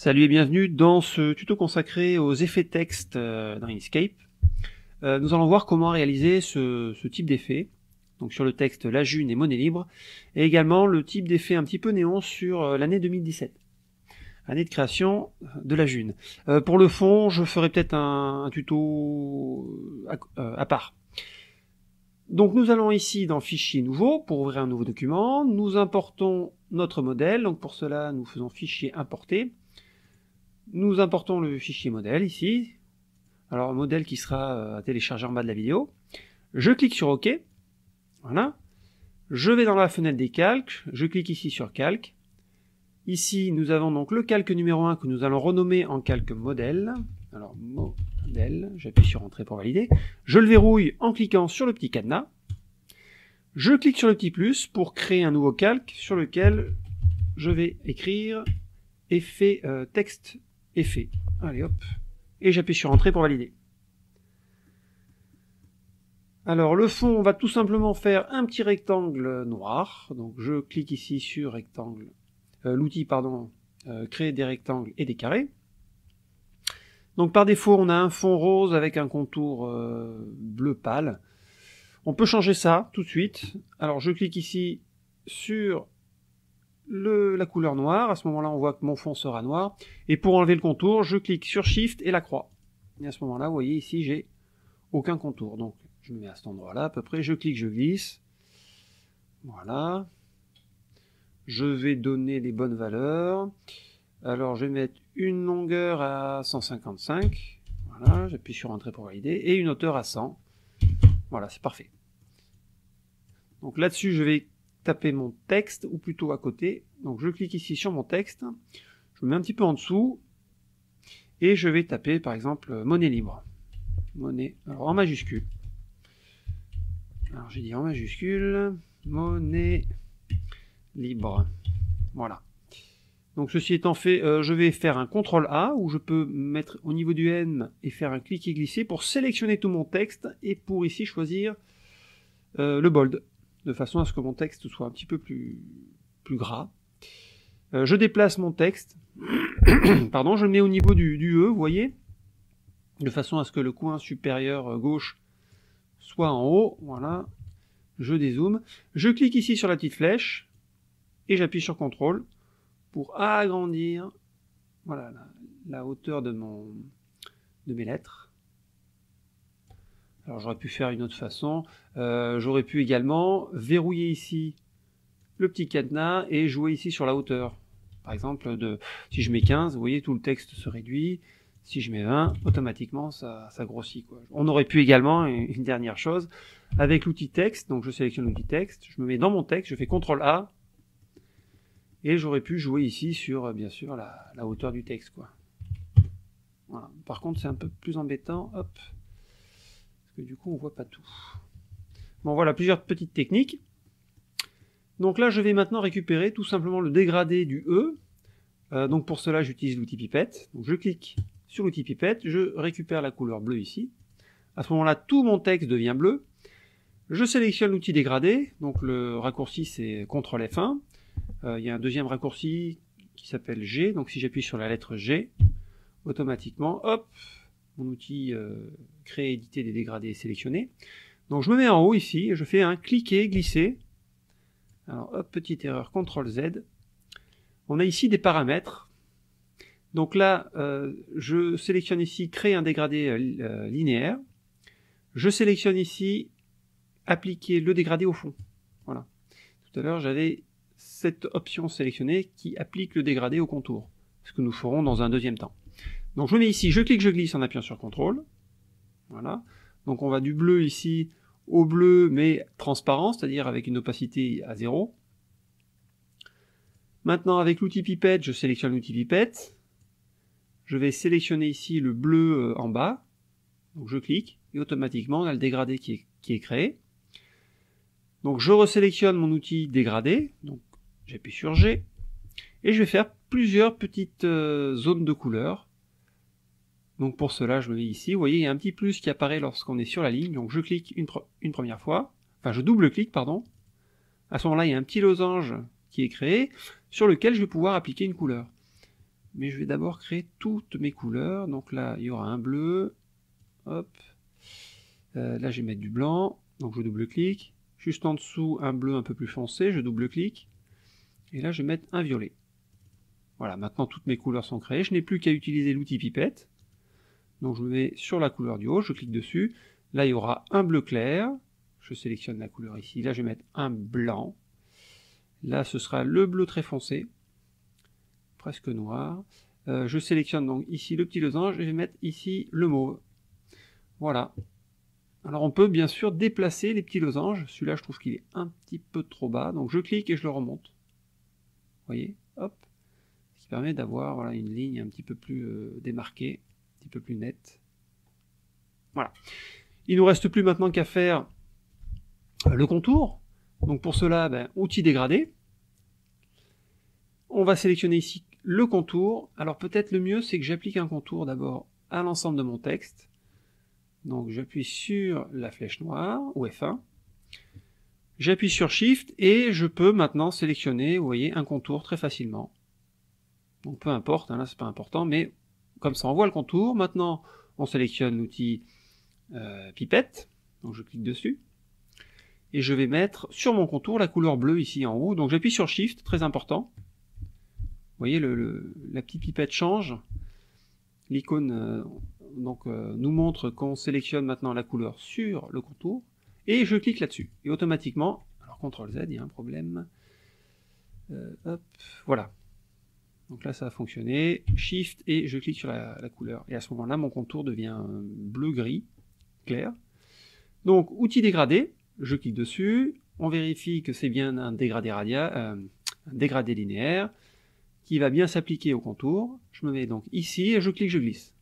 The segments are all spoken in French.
Salut et bienvenue dans ce tuto consacré aux effets texte euh, dans Inkscape. Euh, nous allons voir comment réaliser ce, type d'effet, donc sur le texte La June et Monnaie Libre, et également le type d'effet un petit peu néon sur euh, l'année 2017, année de création de La June. pour le fond, je ferai peut-être un, tuto à, part. Donc nous allons ici dans Fichier nouveau pour ouvrir un nouveau document. Nous importons notre modèle. Donc pour cela, nous faisons Fichier importer. Nous importons le fichier modèle ici. Alors, modèle qui sera euh, à télécharger en bas de la vidéo. Je clique sur OK. Voilà. Je vais dans la fenêtre des calques. Je clique ici sur calque. Ici, nous avons donc le calque numéro 1 que nous allons renommer en calque modèle. Alors, modèle, j'appuie sur Entrée pour valider. Je le verrouille en cliquant sur le petit cadenas. Je clique sur le petit plus pour créer un nouveau calque sur lequel je vais écrire effet euh, texte effet. Allez hop. Et j'appuie sur Entrée pour valider. Alors le fond, on va tout simplement faire un petit rectangle noir. Donc je clique ici sur rectangle, euh, l'outil pardon, euh, créer des rectangles et des carrés. Donc par défaut, on a un fond rose avec un contour euh, bleu pâle. On peut changer ça tout de suite. Alors je clique ici sur la couleur noire. À ce moment-là, on voit que mon fond sera noir. Et pour enlever le contour, je clique sur Shift et la croix. Et à ce moment-là, vous voyez ici, j'ai aucun contour. Donc, je me mets à cet endroit-là à peu près. Je clique, je glisse. Voilà. Je vais donner les bonnes valeurs. Alors, je vais mettre une longueur à 155. Voilà, j'appuie sur Entrée pour valider. Et une hauteur à 100. Voilà, c'est parfait. Donc là-dessus, je vais taper mon texte, ou plutôt à côté. Donc je clique ici sur mon texte, je me mets un petit peu en dessous, et je vais taper par exemple monnaie libre. Monnaie, alors en majuscule. Alors j'ai dit en majuscule, monnaie libre. Voilà. Donc ceci étant fait, euh, je vais faire un CTRL A où je peux mettre au niveau du N et faire un clic et glisser pour sélectionner tout mon texte et pour ici choisir euh, le bold de façon à ce que mon texte soit un petit peu plus, plus gras. Euh, je déplace mon texte, pardon, je le mets au niveau du, E, vous voyez, de façon à ce que le coin supérieur euh, gauche soit en haut, voilà, je dézoome, je clique ici sur la petite flèche, et j'appuie sur CTRL pour agrandir voilà, la, la hauteur de, mon, de mes lettres. Alors j'aurais pu faire une autre façon. Euh, j'aurais pu également verrouiller ici le petit cadenas et jouer ici sur la hauteur. Par exemple, de, si je mets 15, vous voyez, tout le texte se réduit. Si je mets 20, automatiquement, ça, grossit. Quoi. On aurait pu également, une dernière chose, avec l'outil texte, donc je sélectionne l'outil texte, je me mets dans mon texte, je fais CTRL A, et j'aurais pu jouer ici sur, bien sûr, la, hauteur du texte. Quoi. Par contre, c'est un peu plus embêtant. Hop du coup on voit pas tout. Bon voilà, plusieurs petites techniques. Donc là je vais maintenant récupérer tout simplement le dégradé du E. Euh, donc pour cela j'utilise l'outil pipette. Donc je clique sur l'outil pipette, je récupère la couleur bleue ici. À ce moment-là tout mon texte devient bleu. Je sélectionne l'outil dégradé, donc le raccourci c'est CTRL F1. Euh, il y a un deuxième raccourci qui s'appelle G, donc si j'appuie sur la lettre G, automatiquement, hop, mon outil euh, créer, éditer des dégradés sélectionnés. Donc je me mets en haut ici, et je fais un cliquer, glisser. Alors hop, petite erreur, CTRL Z. On a ici des paramètres. Donc là, euh, je sélectionne ici créer un dégradé euh, linéaire. Je sélectionne ici appliquer le dégradé au fond. Voilà. Tout à l'heure, j'avais cette option sélectionnée qui applique le dégradé au contour. Ce que nous ferons dans un deuxième temps. Donc je mets ici, je clique, je glisse en appuyant sur CTRL. Voilà. Donc on va du bleu ici au bleu mais transparent, c'est-à-dire avec une opacité à 0. Maintenant avec l'outil pipette, je sélectionne l'outil pipette. Je vais sélectionner ici le bleu euh, en bas. Donc je clique et automatiquement on a le dégradé qui est, qui créé. Donc je resélectionne mon outil dégradé, donc j'appuie sur G, et je vais faire plusieurs petites euh, zones de couleurs donc pour cela, je me mets ici. Vous voyez, il y a un petit plus qui apparaît lorsqu'on est sur la ligne. Donc je clique une, première fois. Enfin, je double-clique, pardon. À ce moment-là, il y a un petit losange qui est créé, sur lequel je vais pouvoir appliquer une couleur. mais je vais d'abord créer toutes mes couleurs. Donc là, il y aura un bleu. Hop. Euh, là, je vais mettre du blanc. Donc je double-clique. Juste en dessous, un bleu un peu plus foncé. Je double-clique. Et là, je vais mettre un violet. Voilà, maintenant toutes mes couleurs sont créées. Je n'ai plus qu'à utiliser l'outil pipette. Donc je me mets sur la couleur du haut, je clique dessus. Là, il y aura un bleu clair. Je sélectionne la couleur ici. Là, je vais mettre un blanc. Là, ce sera le bleu très foncé, presque noir. Euh, je sélectionne donc ici le petit losange et je vais mettre ici le mauve. Voilà. Alors on peut bien sûr déplacer les petits losanges. Celui-là, je trouve qu'il est un petit peu trop bas. Donc je clique et je le remonte. Vous voyez? Hop. Ce qui permet d'avoir voilà, une ligne un petit peu plus euh, démarquée, petit peu plus nette. Voilà. Il nous reste plus maintenant qu'à faire euh, le contour. Donc pour cela, ben, outil dégradé. On va sélectionner ici le contour. Alors peut-être le mieux, c'est que j'applique un contour d'abord à l'ensemble de mon texte. Donc j'appuie sur la flèche noire, ou F1. J'appuie sur Shift et je peux maintenant sélectionner, vous voyez, un contour très facilement. Donc peu importe, hein, là c'est pas important, mais comme ça on voit le contour. Maintenant on sélectionne l'outil euh, pipette, donc je clique dessus et je vais mettre sur mon contour la couleur bleue ici en haut. Donc j'appuie sur Shift, très important. Vous voyez, la petite pipette change. L'icône euh, euh, nous montre qu'on sélectionne maintenant la couleur sur le contour. Et je clique là-dessus. Et automatiquement, alors CTRL Z, il y a un problème. Voilà. Donc là, ça a fonctionné. Shift et je clique sur la, couleur. Et à ce moment-là, mon contour devient bleu-gris, clair. Donc, outil dégradé, je clique dessus, on vérifie que c'est bien un dégradé, radial, euh, un dégradé linéaire qui va bien s'appliquer au contour. Je me mets donc ici et je clique, je glisse.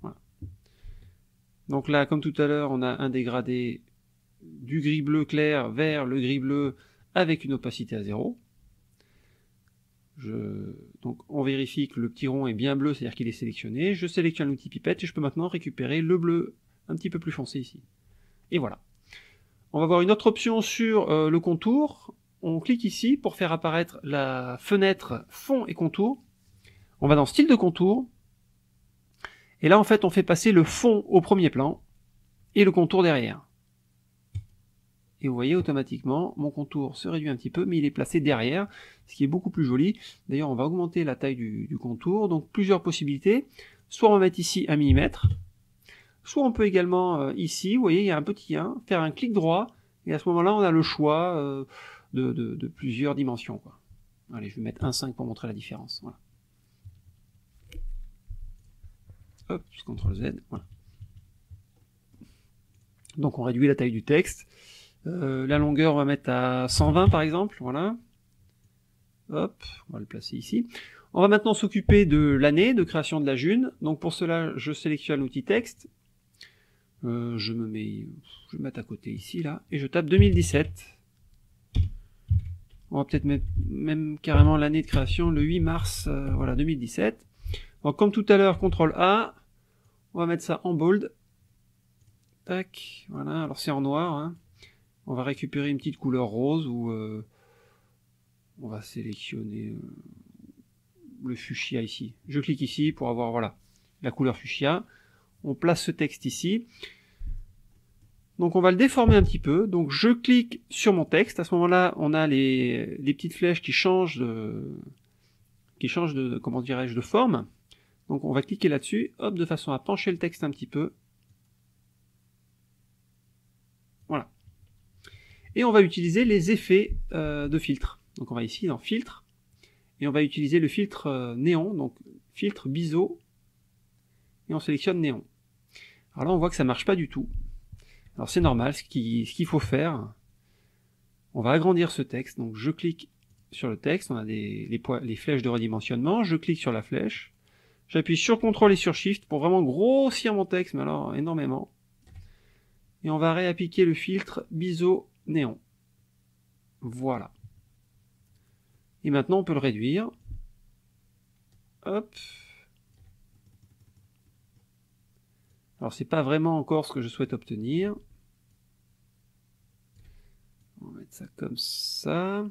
Voilà. Donc là, comme tout à l'heure, on a un dégradé du gris-bleu clair vers le gris-bleu avec une opacité à zéro. Donc on vérifie que le petit rond est bien bleu, c'est-à-dire qu'il est sélectionné. Je sélectionne l'outil pipette et je peux maintenant récupérer le bleu un petit peu plus foncé ici. Et voilà. On va voir une autre option sur euh, le contour. On clique ici pour faire apparaître la fenêtre fond et contour. On va dans style de contour. Et là, en fait, on fait passer le fond au premier plan et le contour derrière. Et vous voyez automatiquement, mon contour se réduit un petit peu, mais il est placé derrière, ce qui est beaucoup plus joli. D'ailleurs, on va augmenter la taille du, contour. Donc, plusieurs possibilités. Soit on va mettre ici un millimètre, Soit on peut également, euh, ici, vous voyez, il y a un petit 1, faire un clic droit, et à ce moment-là, on a le choix euh, de, plusieurs dimensions. Allez, je vais mettre 1,5 pour montrer la différence. Hop, CTRL Z, voilà. Donc on réduit la taille du texte. Euh, la longueur, on va mettre à 120 par exemple, voilà. Hop, on va le placer ici. On va maintenant s'occuper de l'année de création de la June. Donc pour cela, je sélectionne l'outil texte euh, je me mets, je vais à côté ici là, et je tape 2017. On va peut-être mettre même carrément l'année de création, le 8 mars, euh, voilà 2017. Donc comme tout à l'heure, CTRL A, on va mettre ça en bold. Tac, voilà. Alors c'est en noir. Hein. On va récupérer une petite couleur rose ou euh, on va sélectionner le fuchsia ici. Je clique ici pour avoir voilà la couleur fuchsia on place ce texte ici. Donc on va le déformer un petit peu. Donc je clique sur mon texte. À ce moment-là, on a les, petites flèches qui changent de, qui changent de, comment dirais-je, de forme. Donc on va cliquer là-dessus, hop, de façon à pencher le texte un petit peu. Voilà. Et on va utiliser les effets euh, de filtre. Donc on va ici dans filtre, et on va utiliser le filtre euh, néon, donc filtre biseau, et on sélectionne néon. Alors là, on voit que ça marche pas du tout. Alors c'est normal, ce qu'il faut faire, on va agrandir ce texte. Donc je clique sur le texte, on a des, les, les flèches de redimensionnement, je clique sur la flèche, j'appuie sur CTRL et sur SHIFT pour vraiment grossir mon texte, mais alors énormément. Et on va réappliquer le filtre biseau néon. Voilà. Et maintenant on peut le réduire. Hop. Alors c'est pas vraiment encore ce que je souhaite obtenir. On va mettre ça comme ça.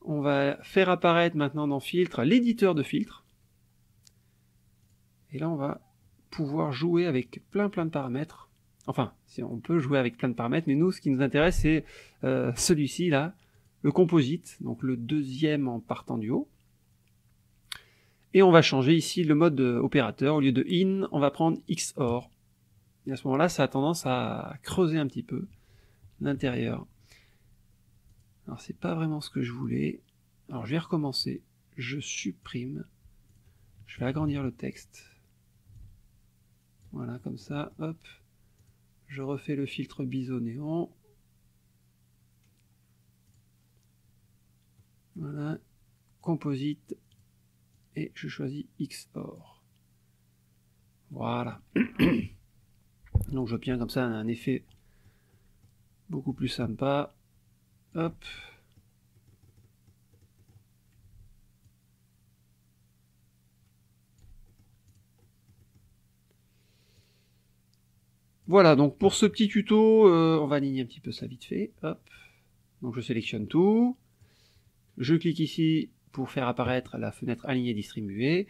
On va faire apparaître maintenant dans filtre l'éditeur de filtre. Et là, on va pouvoir jouer avec plein plein de paramètres. Enfin, on peut jouer avec plein de paramètres, mais nous, ce qui nous intéresse, c'est euh, celui-ci là, le composite, donc le deuxième en partant du haut. Et on va changer ici le mode opérateur. Au lieu de in, on va prendre XOR. Et à ce moment-là, ça a tendance à creuser un petit peu l'intérieur. Alors c'est pas vraiment ce que je voulais. Alors je vais recommencer. Je supprime. Je vais agrandir le texte. Voilà, comme ça, hop. Je refais le filtre bisonéon. Voilà, composite, et je choisis XOR. Voilà. Donc j'obtiens comme ça un effet beaucoup plus sympa. Hop. Voilà, donc pour ce petit tuto, euh, on va aligner un petit peu ça vite fait. Hop. Donc je sélectionne tout. Je clique ici pour faire apparaître la fenêtre alignée distribuée.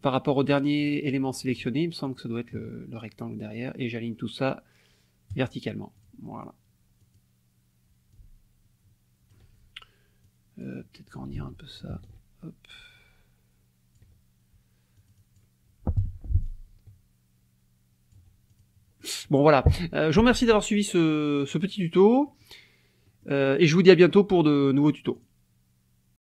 Par rapport au dernier élément sélectionné, il me semble que ça doit être le, rectangle derrière, et j'aligne tout ça verticalement. Voilà. Euh, peut-être grandir un peu ça. Bon voilà, euh, je vous remercie d'avoir suivi ce, petit tuto, euh, et je vous dis à bientôt pour de nouveaux tutos.